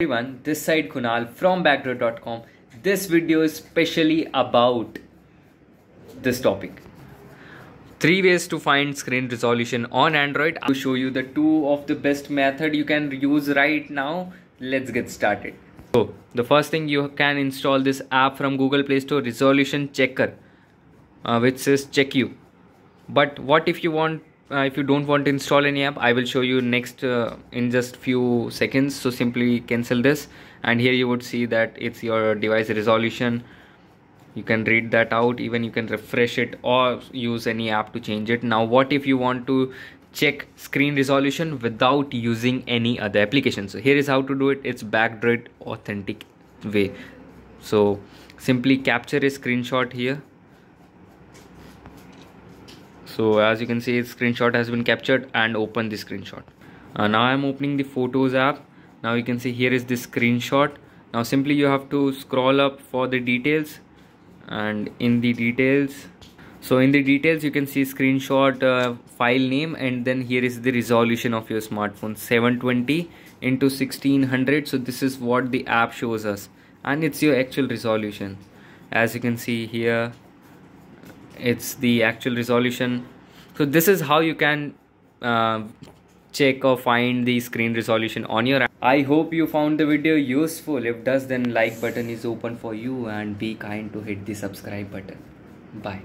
everyone, this side Kunal from backdroid.com. This video is specially about this topic. Three ways to find screen resolution on Android. I'll show you the two of the best method you can use right now. Let's get started. So the first thing you can install this app from Google Play Store Resolution Checker uh, which says check you. But what if you want uh, if you don't want to install any app i will show you next uh, in just few seconds. So simply cancel this and here you would see that it's your device resolution. You can read that out. Even you can refresh it or use any app to change it. Now what if you want to check screen resolution without using any other application? So here is how to do it. It's backdroid authentic way. So simply capture a screenshot here so as you can see screenshot has been captured and open the screenshot. Uh, now i'm opening the photos app. Now you can see here is the screenshot. Now simply you have to scroll up for the details. And in the details so in the details you can see screenshot uh, file name and then here is the resolution of your smartphone 720 into 1600 so this is what the app shows us. And it's your actual resolution. As you can see here it's the actual resolution. So this is how you can uh, check or find the screen resolution on your i hope you found the video useful. If does then like button is open for you and be kind to hit the subscribe button. Bye